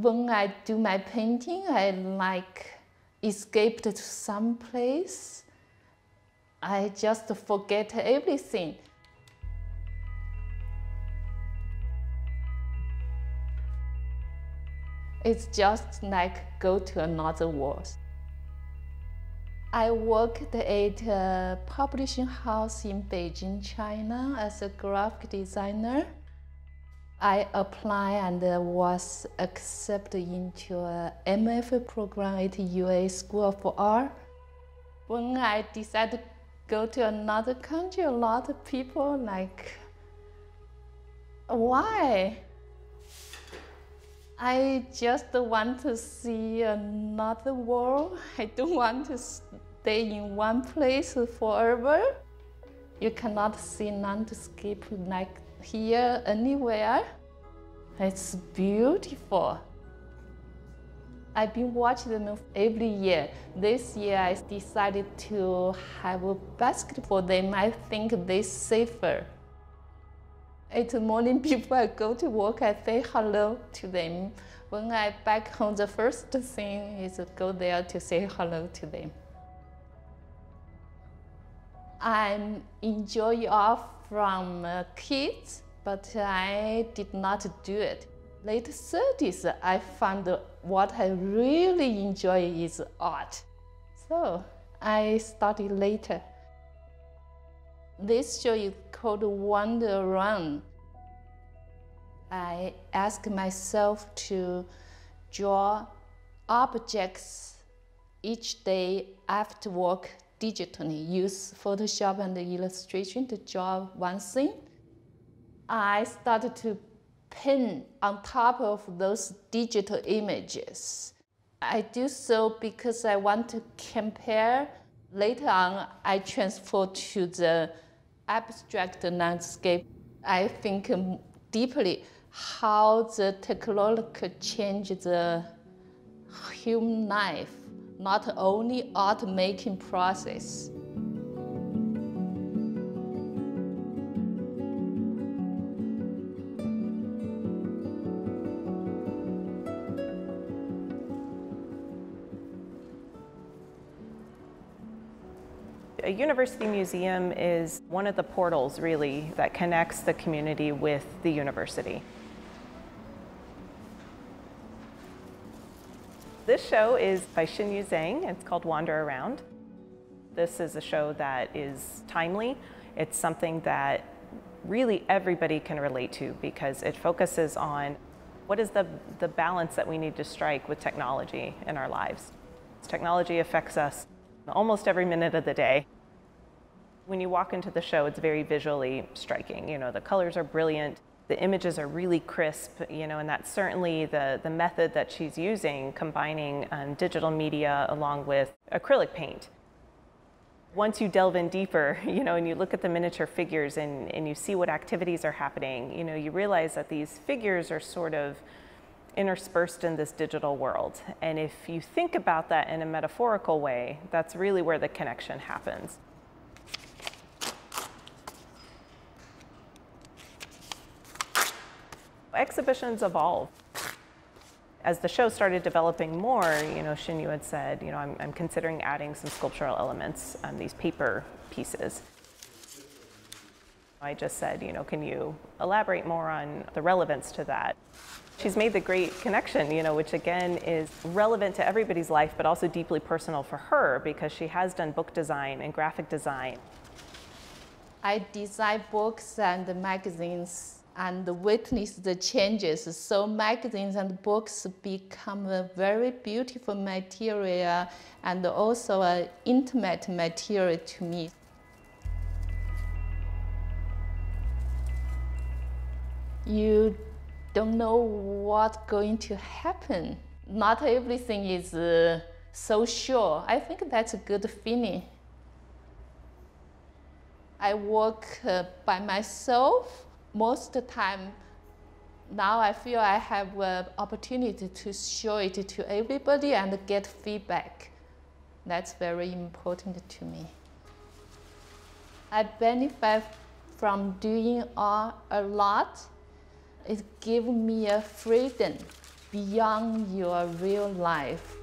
When I do my painting, I like escape to some place. I just forget everything. It's just like go to another world. I worked at a publishing house in Beijing, China as a graphic designer. I applied and was accepted into a MFA program at UA School of Art. When I decided to go to another country, a lot of people like, why? I just want to see another world. I don't want to stay in one place forever. You cannot see landscape like here anywhere. It's beautiful. I've been watching them every year. This year I decided to have a basket for them. I think they're safer. It's the morning before I go to work, I say hello to them. When I back home, the first thing is to go there to say hello to them. I'm enjoy off from uh, kids, but I did not do it. Late 30s, I found what I really enjoy is art. So I started later. This show is called Wander Around. I ask myself to draw objects each day after work digitally, use Photoshop and illustration to draw one thing. I started to pin on top of those digital images. I do so because I want to compare. Later on, I transfer to the abstract landscape, I think deeply how the technology could change the human life, not only art making process. A university museum is one of the portals, really, that connects the community with the university. This show is by Xinyu Zhang. It's called Wander Around. This is a show that is timely. It's something that really everybody can relate to because it focuses on what is the, the balance that we need to strike with technology in our lives. Technology affects us almost every minute of the day. When you walk into the show, it's very visually striking. You know, the colors are brilliant, the images are really crisp, you know, and that's certainly the, the method that she's using, combining um, digital media along with acrylic paint. Once you delve in deeper, you know, and you look at the miniature figures and, and you see what activities are happening, you know, you realize that these figures are sort of interspersed in this digital world. And if you think about that in a metaphorical way, that's really where the connection happens. Exhibitions evolve. As the show started developing more, you know, Xinyu had said, you know, I'm, I'm considering adding some sculptural elements, um, these paper pieces. I just said, you know, can you elaborate more on the relevance to that? She's made the great connection, you know, which again is relevant to everybody's life, but also deeply personal for her because she has done book design and graphic design. I design books and magazines and witness the changes. So magazines and books become a very beautiful material and also an intimate material to me. You don't know what's going to happen. Not everything is uh, so sure. I think that's a good feeling. I work uh, by myself most of the time, now I feel I have an opportunity to show it to everybody and get feedback. That's very important to me. I benefit from doing art a lot. It gives me a freedom beyond your real life